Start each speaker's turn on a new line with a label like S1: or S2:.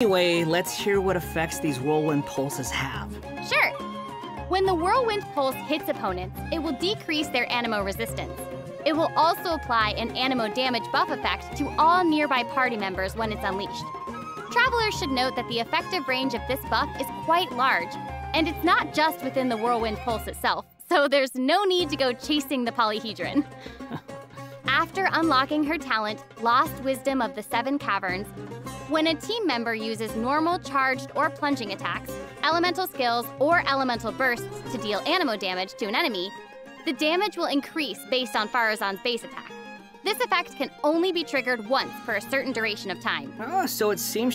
S1: Anyway, let's hear what effects these whirlwind pulses have.
S2: Sure. When the whirlwind pulse hits opponents, it will decrease their Anemo resistance. It will also apply an Anemo damage buff effect to all nearby party members when it's unleashed. Travelers should note that the effective range of this buff is quite large, and it's not just within the whirlwind pulse itself, so there's no need to go chasing the polyhedron. After unlocking her talent, Lost Wisdom of the Seven Caverns, when a team member uses normal, charged, or plunging attacks, elemental skills, or elemental bursts to deal Anemo damage to an enemy, the damage will increase based on Faruzan's base attack. This effect can only be triggered once for a certain duration of time.
S1: Oh, so it seems